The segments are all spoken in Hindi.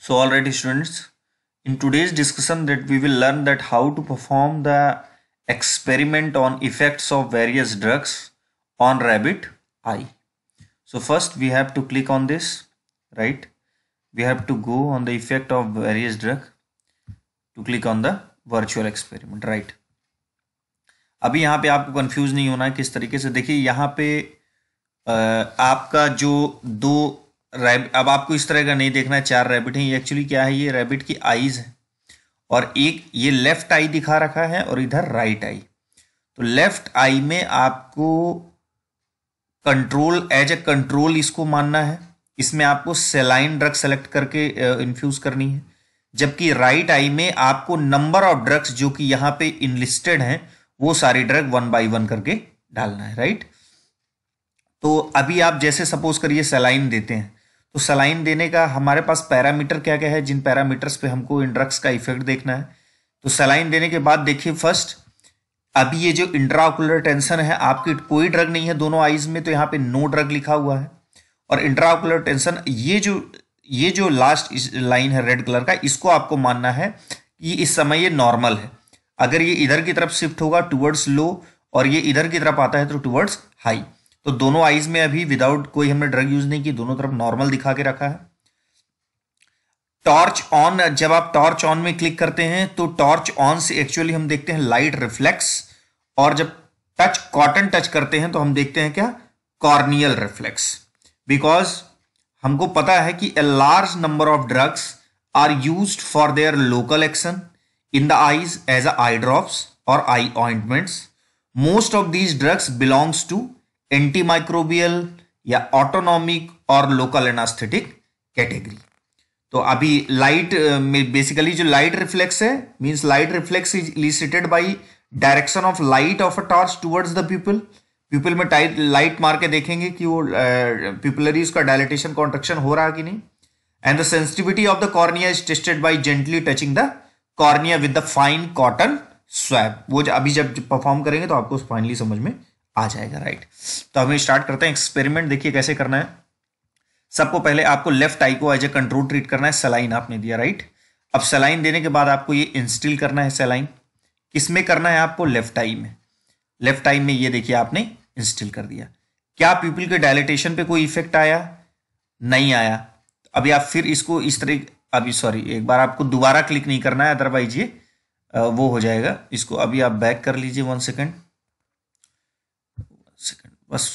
So alright students, in today's discussion that we will learn that how to perform the experiment on effects of various drugs on rabbit eye. So first we have to click on this, right? We have to go on the effect of various drug to click on the virtual experiment, right? अभी यहाँ पे आपको कंफ्यूज नहीं होना है किस तरीके से देखिए यहाँ पे आ, आपका जो दो अब आपको इस तरह का नहीं देखना है, चार रैबिट हैं, ये एक्चुअली क्या है? ये रैबिट की आईज है। और एक, ये लेफ़्ट आई दिखा रखा है और इधर राइट आई तो लेफ़्ट आई में आपको कंट्रोल एज ए कंट्रोल इसको मानना है। इसमें आपको सेलाइन ड्रग सेलेक्ट करके इन्फ्यूज करनी है। जबकि राइट आई में आपको नंबर ऑफ़ ड्रग्स जो कि यहाँ पे इनलिस्टेड हैं, वो सारी ड्रग वन बाय वन करके डालना है राइट तो अभी आप जैसे सपोज़ करिए सेलाइन देते हैं। तो सलाइन देने का हमारे पास पैरामीटर क्या क्या है, जिन पैरामीटर्स पे हमको इन ड्रग्स का इफ़ेक्ट देखना है। तो सलाइन देने के बाद देखिए फ़र्स्ट अभी ये जो इंट्राकुलर टेंशन है, आपकी कोई ड्रग नहीं है दोनों आईज में तो यहाँ पे नो ड्रग लिखा हुआ है। और इंट्राकुलर टेंशन ये जो ये जो लास्ट लाइन है रेड कलर का, इसको आपको मानना है कि इस समय ये नॉर्मल है। अगर ये इधर की तरफ़ शिफ्ट होगा टूवर्ड्स लो और ये इधर की तरफ़ आता है तो टूवर्ड्स हाई तो दोनों आईज में अभी विदाउट कोई हमने ड्रग यूज़ नहीं की, दोनों तरफ़ नॉर्मल दिखा के रखा है। टॉर्च ऑन जब आप टॉर्च ऑन में क्लिक करते हैं तो टॉर्च ऑन से एक्चुअली हम देखते हैं लाइट रिफ्लेक्स और जब टच कॉटन टच करते हैं तो हम देखते हैं क्या? कॉर्नियल रिफ्लेक्स बिकॉज़ हमको पता है कि a large number of drugs are use for their local action in the eyes as a eye drops और eye ointments most of these drugs belongs to antimicrobial या ऑटोनॉमिक और लोकल एनास्थेटिक कैटेगरी तो अभी लाइट बेसिकली जो लाइट रिफ्लेक्स है means light reflex is elicited by direction of light of a torch towards the pupil pupil में टाइट लाइट मार के देखेंगे कि वो पीपलरी उसका डायलिटेशन कॉन्ट्रक्शन हो रहा कि नहीं. And the sensitivity of the cornea is tested by gently touching the cornea with the fine cotton swab वो अभी जब परफॉर्म करेंगे तो आपको फाइनली समझ में आ जाएगा राइट तो हमें स्टार्ट करते हैं एक्सपेरिमेंट देखिए कैसे करना है। सबको पहले आपको लेफ़्ट आई को एज ए कंट्रोल ट्रीट करना है सलाइन आपने दिया राइट अब सलाइन देने के बाद आपको ये इंस्टिल करना है सलाइन किसमें करना है आपको लेफ़्ट आई में। लेफ़्ट आई में ये देखिए आपने इंस्टिल कर दिया। क्या पीपल के डायलिटेशन पे कोई इफ़ेक्ट आया? नहीं आया। अभी आप फिर इसको इस तरह, अभी सॉरी एक बार आपको दोबारा क्लिक नहीं करना है अदरवाइज़ ये वो हो जाएगा। इसको अभी आप बैक कर लीजिए वन सेकेंड बस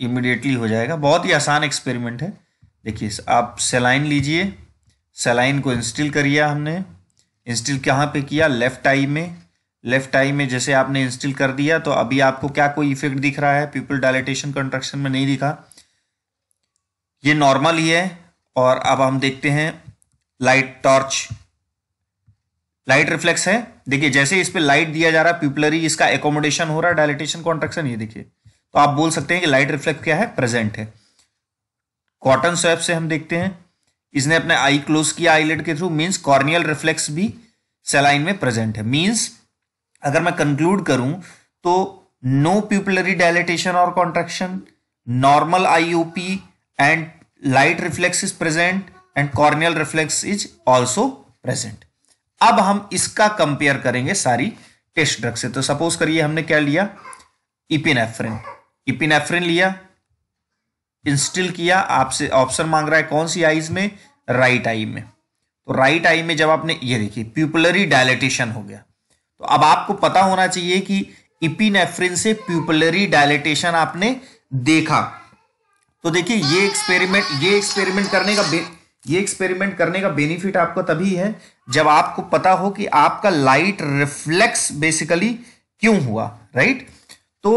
इमिडिएटली हो जाएगा। बहुत ही आसान एक्सपेरिमेंट है। देखिए, आप सेलाइन लीजिए। सेलाइन को इंस्टिल करिए हमने। इंस्टिल कहाँ पे किया? लेफ़्ट आई में। लेफ़्ट आई में जैसे आपने इंस्टिल कर दिया तो अभी आपको क्या कोई इफ़ेक्ट दिख रहा है? पीपल डायलिटेशन कंट्रक्शन में नहीं दिखा। ये नॉर्मल ही है। और अब हम देखते हैं लाइट टॉर्च लाइट रिफ्लेक्स है। देखिए, जैसे इस पर लाइट दिया जा रहा है पीपलरी इसका एकोमोडेशन हो रहा है डायलिटेशन कॉन्ट्रक्शन ये देखिए। तो आप बोल सकते हैं कि लाइट रिफ्लेक्ट क्या है? प्रेजेंट है। कॉटन स्वेप से हम देखते हैं। इसने अपने आई क्लोज किया आईलेट के थ्रू मींस कॉर्नियल रिफ्लेक्स भी सेलाइन में प्रेजेंट है। मींस अगर मैं कंक्लूड करूँ तो नो प्यूपलरी डायलिटेशन और contraction normal IOP and light reflex is present and corneal reflex is also present अब हम इसका कंपेयर करेंगे सारी टेस्ट ड्रग से। तो सपोज़ करिए हमने क्या लिया? इपिनेफ्रिन इपिनेफ्रिन लिया इंस्टिल किया, आपसे ऑप्शन मांग रहा है कौन सी आईज में? राइट आई में। तो राइट आई में जब आपने, ये देखिए प्यूपलरी डायलिटेशन हो गया। तो अब आपको पता होना चाहिए कि इपिनेफ्रिन से प्यूपलरी डायलिटेशन आपने देखा। तो देखिए, ये एक्सपेरिमेंट ये एक्सपेरिमेंट करने का ये एक्सपेरिमेंट करने का बेनिफिट आपको तभी है जब आपको पता हो कि आपका लाइट रिफ्लेक्स बेसिकली क्यों हुआ राइट तो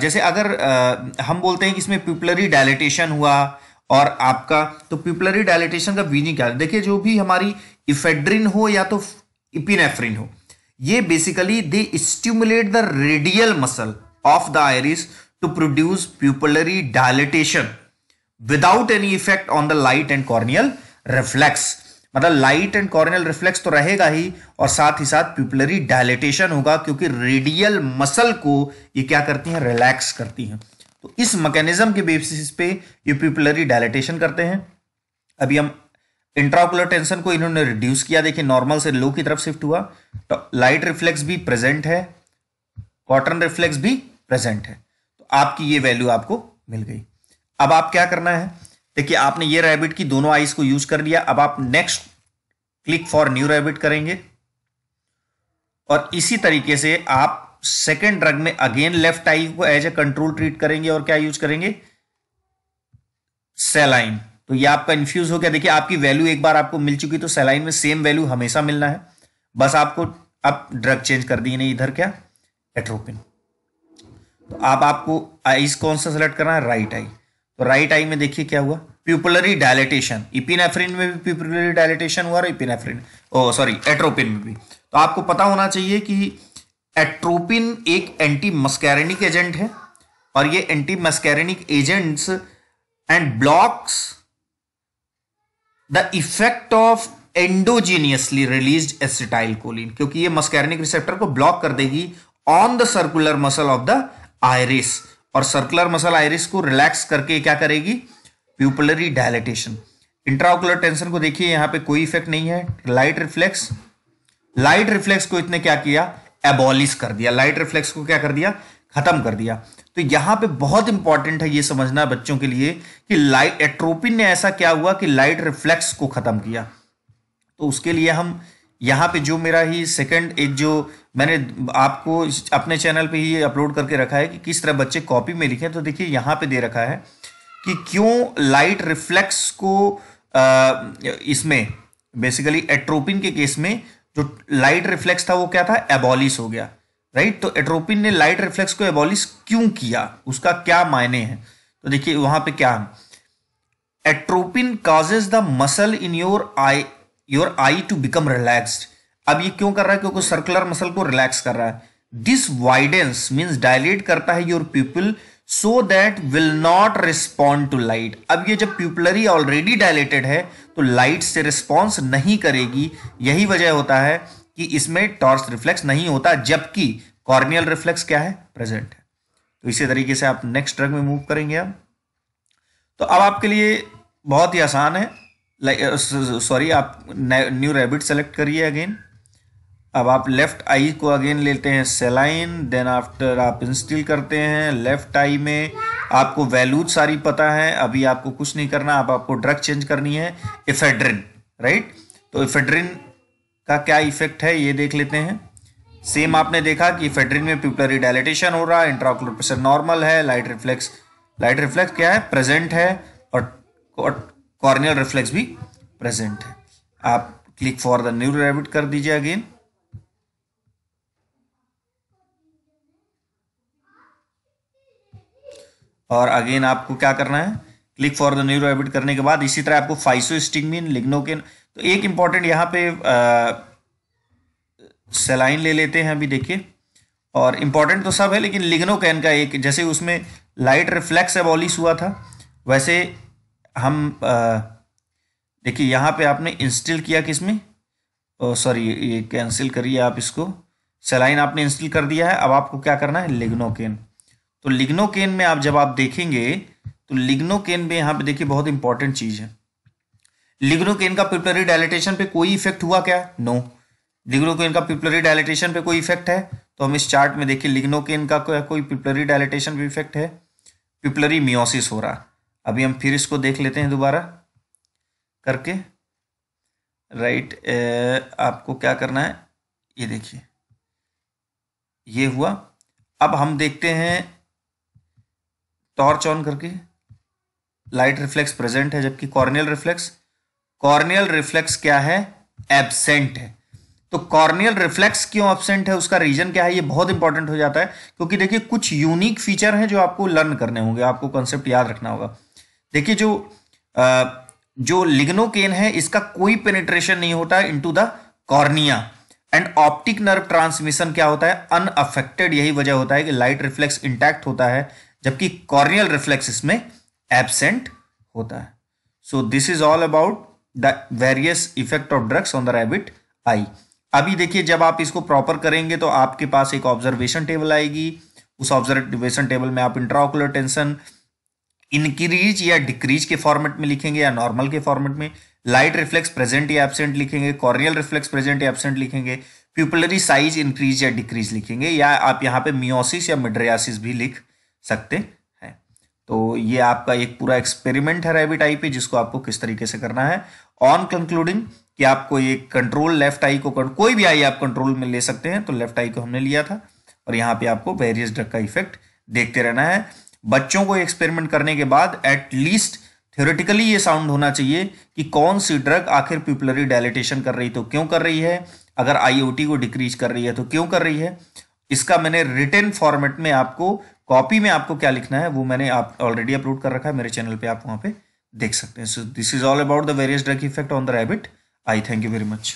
जैसे अगर हम बोलते हैं कि इसमें प्यूपलरी डायलिटेशन हुआ और आपका तो प्यूपलरी डायलिटेशन का मीनिंग क्या? देखिए, जो भी हमारी इफेड्रिन हो या तो इपिनेफ्रिन हो, ये basically they stimulate the radial muscle of the iris to produce pupillary dilatation without any effect on the light and corneal reflex मतलब लाइट एंड कॉर्नियल रिफ्लेक्स तो रहेगा ही, और साथ ही साथ प्यूपलरी डायलिटेशन होगा, क्योंकि रेडियल मसल को ये क्या करती हैं? रिलैक्स करती हैं। तो इस मैकेनिज्म के बेसिस पे ये प्यूपलरी डायलिटेशन करते हैं। अभी हम इंट्राकुलर टेंशन को इन्होंने रिड्यूस किया, देखिए नॉर्मल से लो की तरफ़ शिफ्ट हुआ तो लाइट रिफ्लेक्स भी प्रेजेंट है कॉटन रिफ्लेक्स भी प्रेजेंट है। तो आपकी ये वैल्यू आपको मिल गई। अब आप क्या करना है? देखिए, आपने ये रैबिट की दोनों आईज को यूज़ कर लिया। अब आप next click for new rabbit करेंगे। और इसी तरीके से आप सेकेंड ड्रग में अगेन लेफ़्ट आई को एज ए कंट्रोल ट्रीट करेंगे और क्या यूज़ करेंगे? सेलाइन तो ये आपका इंफ्यूज हो गया। देखिए, आपकी वैल्यू एक बार आपको मिल चुकी तो सेलाइन में सेम वैल्यू हमेशा मिलना है। बस आपको अब ड्रग चेंज कर दी, नहीं, इधर क्या? एट्रोपिन तो अब आपको आईज कौन सा सेलेक्ट करना है? राइट आई तो राइट आई में देखिए क्या हुआ? प्यूपुलरी डायलिटेशन इपिनेफ्रिन में भी प्यूपुलरी डायलिटेशन हुआ और इपिनेफ्रिन ओ सॉरी एट्रोपिन में भी। तो आपको पता होना चाहिए कि एट्रोपिन एक एंटी मस्कैरेनिक एजेंट है और ये antimuscarinic agents and blocks the effect of endogenously release acetylcholine क्योंकि ये मस्कैरेनिक रिसेप्टर को ब्लॉक कर देगी on the circular muscle of the iris और सर्कुलर मसल आयरिस को रिलैक्स करके क्या करेगी? प्यूपलरी डायलिटेशन इंट्राओकुलर टेंशन को देखिए, यहाँ पे कोई इफ़ेक्ट नहीं है। लाइट रिफ्लेक्स लाइट रिफ्लेक्स को इतने क्या किया? एबॉलिश कर दिया। लाइट रिफ्लेक्स को क्या कर दिया? खत्म कर दिया। तो यहाँ पे बहुत इंपॉर्टेंट है ये समझना बच्चों के लिए कि लाइट एट्रोपिन ने ऐसा क्या हुआ कि लाइट रिफ्लेक्स को खत्म किया। तो उसके लिए हम यहाँ पे जो मेरा ही सेकंड एक जो मैंने आपको अपने चैनल पे ही अपलोड करके रखा है कि किस तरह बच्चे कॉपी में लिखें तो देखिए यहाँ पे दे रखा है। कि क्यों लाइट रिफ्लेक्स को इसमें बेसिकली एट्रोपिन के केस में जो लाइट रिफ्लेक्स था वो क्या था? एबॉलिस हो गया राइट तो एट्रोपिन ने लाइट रिफ्लेक्स को एबॉलिस क्यों किया? उसका क्या मायने हैं? तो देखिए, वहाँ पे क्या atropine causes the muscle in your eye your eye to become relaxed अब ये क्यों कर रहा है? क्योंकि सर्कुलर मसल को रिलैक्स कर रहा है। दिस वाइडेंस मीन्स डायलेट करता है your pupil so that will not respond to light अब ये जब प्यूपलरी ऑलरेडी डायलेटेड है तो लाइट से रिस्पॉन्स नहीं करेगी। यही वजह होता है कि इसमें टॉर्च रिफ्लेक्स नहीं होता, जबकि कॉर्नियल रिफ्लेक्स क्या है? प्रेजेंट है। तो इसी तरीके से आप नेक्स्ट ड्रग में मूव करेंगे आप। तो अब आपके लिए बहुत ही आसान है। सॉरी आप न्यू रेबिट सेलेक्ट करिए अगेन अब आप लेफ़्ट आई को अगेन लेते हैं सेलाइन देन आफ्टर आप इंस्टिल करते हैं लेफ़्ट आई में, आपको वैल्यूज़ सारी पता है, अभी आपको कुछ नहीं करना, अब आपको ड्रग चेंज करनी है इफेड्रिन राइट तो इफेड्रिन का क्या इफ़ेक्ट है, ये देख लेते हैं। सेम आपने देखा कि इफेड्रिन में प्यूपलरी डायलिटेशन हो रहा है इंट्राकुलर प्रेशर नॉर्मल है लाइट रिफ्लेक्स लाइट रिफ्लेक्स क्या है प्रेजेंट है, और कॉर्नियल रिफ्लेक्स भी प्रेजेंट है। आप click for the new rabbit कर दीजिए अगेन और अगेन आपको क्या करना है? Click for the new rabbit करने के बाद इसी तरह आपको फाइसो स्टिंगमिन लिग्नोकिन तो एक इंपॉर्टेंट यहाँ पे सेलाइन ले लेते हैं अभी देखिए। और इंपॉर्टेंट तो सब है, लेकिन लिग्नोकैन का एक, जैसे उसमें लाइट रिफ्लेक्स एबॉलिश हुआ था, वैसे हम देखिए यहाँ पे आपने इंस्टिल किया किसमें? सॉरी ये कैंसिल करिए आप इसको। सेलाइन आपने इंस्टिल कर दिया है, अब आपको क्या करना है? लिग्नोकेन तो लिग्नोकेन में आप जब आप देखेंगे तो लिग्नोकेन में यहाँ पे देखिए बहुत इंपॉर्टेंट चीज़ है। लिग्नोकेन का पिपलरी डायलिटेशन पे कोई इफ़ेक्ट हुआ क्या? नो लिग्नोकेन का पिपलरी डायलिटेशन पे कोई इफ़ेक्ट है? तो हम इस चार्ट में देखिए, लिग्नोकेन का कोई पिपलरी डायलिटेशन पे इफ़ेक्ट है? पिपलरी मियोसिस हो रहा। अभी हम फिर इसको देख लेते हैं दोबारा। करके। राइट आपको क्या करना है? ये देखिए। ये हुआ। अब हम देखते हैं टॉर्च ऑन करके लाइट रिफ्लेक्स प्रेजेंट है जबकि कॉर्नियल रिफ्लेक्स कॉर्नियल रिफ्लेक्स क्या है? एबसेंट है। तो कॉर्नियल रिफ्लेक्स क्यों एबसेंट है उसका रीजन क्या है ये बहुत इंपॉर्टेंट हो जाता है क्योंकि देखिए कुछ यूनिक फीचर हैं जो आपको लर्न करने होंगे आपको कॉन्सेप्ट याद रखना होगा। देखिए जो आ, जो लिग्नोकेन है इसका कोई पेनिट्रेशन नहीं होता into the cornea and optic nerve transmission क्या होता है? अनअफेक्टेड यही वजह होता है कि लाइट रिफ्लेक्स इंटैक्ट होता है जबकि कॉर्नियल रिफ्लेक्स इसमें एबसेंट होता है। So this is all about the various effect of drugs on the rabbit eye अभी देखिए, जब आप इसको प्रॉपर करेंगे तो आपके पास एक ऑब्जर्वेशन टेबल आएगी। उस ऑब्जर्वेशन टेबल में आप इंट्राओकुलर टेंशन इंक्रीज या डिक्रीज के फॉर्मेट में लिखेंगे या नॉर्मल के फॉर्मेट में। लाइट रिफ्लेक्स प्रेजेंट या एबसेंट लिखेंगे कॉर्नियल रिफ्लेक्स प्रेजेंट या एबसेंट लिखेंगे। प्यूपलरी साइज़ इंक्रीज या डिक्रीज लिखेंगे या आप यहाँ पे मियोसिस या मिड्रियासिस भी लिख सकते हैं। तो ये आपका एक पूरा एक्सपेरिमेंट है रेबिट आई पे जिसको आपको किस तरीके से करना है। ऑन कंक्लूडिंग कि आपको एक कंट्रोल लेफ़्ट आई को कोई भी आई आप कंट्रोल में ले सकते हैं तो लेफ़्ट आई को हमने लिया था। और यहाँ पे आपको वेरियस ड्रग का इफ़ेक्ट देखते रहना है। बच्चों को एक्सपेरिमेंट करने के बाद एटलीस्ट थ्योरेटिकली ये साउंड होना चाहिए कि कौन सी ड्रग आखिर प्यूपलरी डायलिटेशन कर रही तो क्यों कर रही है? अगर आईओटी को डिक्रीज कर रही है तो क्यों कर रही है? इसका मैंने रिटर्न फॉर्मेट में आपको कॉपी में आपको क्या लिखना है, वो मैंने आप ऑलरेडी अपलोड कर रखा है, मेरे चैनल पे आप वहाँ पे देख सकते हैं। So this is all about the various drug effect on the rabbit eye thank you very much